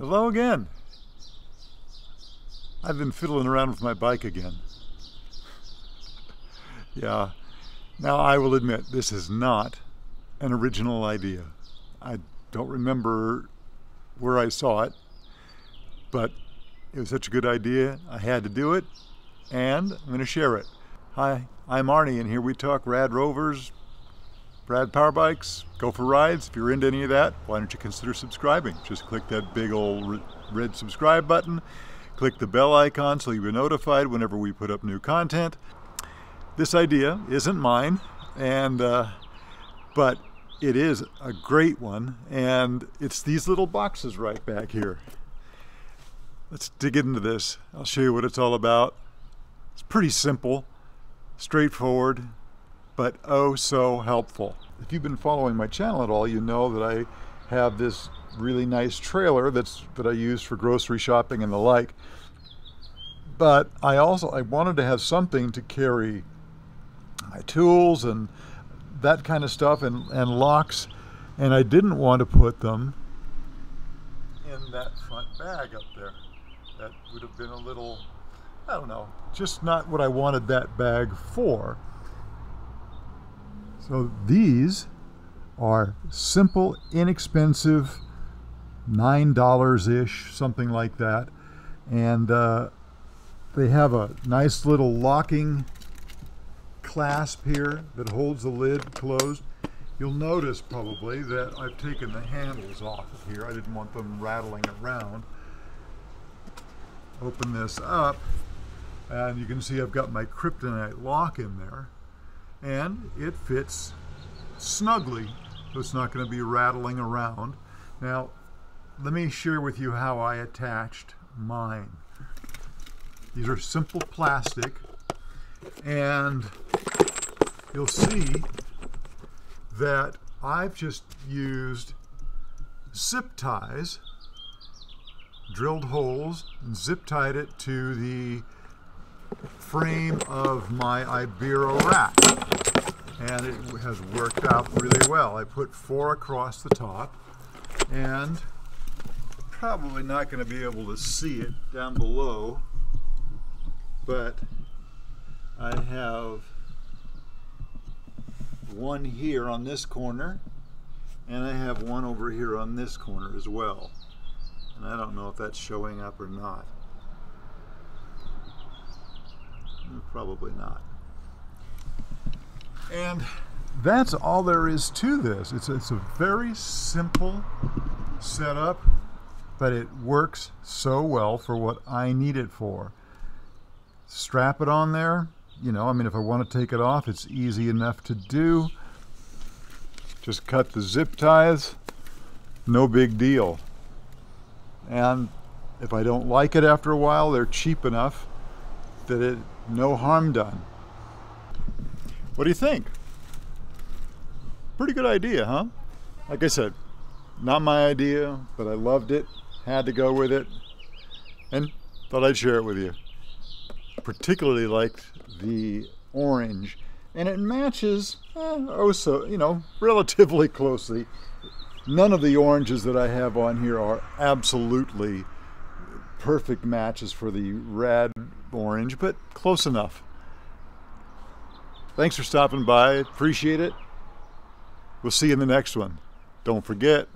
Hello again. I've been fiddling around with my bike again. yeah. Now I will admit this is not an original idea. I don't remember where I saw it, but it was such a good idea. I had to do it, and I'm going to share it. Hi, I'm Arnie, and here we talk Radrovers, rad power bikes, go for rides. If you're into any of that, why don't you consider subscribing? Just click that big old red subscribe button, click the bell icon so you'll be notified whenever we put up new content. This idea isn't mine, and uh, but it is a great one, and it's these little boxes right back here. Let's dig into this. I'll show you what it's all about. It's pretty simple, straightforward, but oh so helpful. If you've been following my channel at all, you know that I have this really nice trailer that's that I use for grocery shopping and the like. But I also I wanted to have something to carry my tools and that kind of stuff and, and locks and I didn't want to put them in that front bag up there. That would have been a little, I don't know, just not what I wanted that bag for. So these are simple, inexpensive, $9-ish, something like that. And uh, they have a nice little locking clasp here that holds the lid closed. You'll notice probably that I've taken the handles off of here. I didn't want them rattling around. Open this up and you can see I've got my Kryptonite lock in there and it fits snugly so it's not going to be rattling around. Now let me share with you how I attached mine. These are simple plastic and you'll see that I've just used zip ties, drilled holes, and zip tied it to the frame of my Ibera rack. And it has worked out really well. I put four across the top and probably not going to be able to see it down below, but I have one here on this corner and I have one over here on this corner as well. And I don't know if that's showing up or not. Probably not. And that's all there is to this. It's a, it's a very simple setup, but it works so well for what I need it for. Strap it on there, you know, I mean, if I want to take it off, it's easy enough to do. Just cut the zip ties, no big deal. And if I don't like it after a while, they're cheap enough that it no harm done. What do you think? Pretty good idea, huh? Like I said, not my idea, but I loved it, had to go with it, and thought I'd share it with you particularly liked the orange and it matches eh, oh so you know relatively closely none of the oranges that I have on here are absolutely perfect matches for the rad orange but close enough thanks for stopping by appreciate it we'll see you in the next one don't forget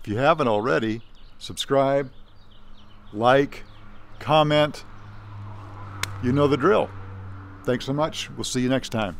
if you haven't already subscribe like comment you know the drill. Thanks so much. We'll see you next time.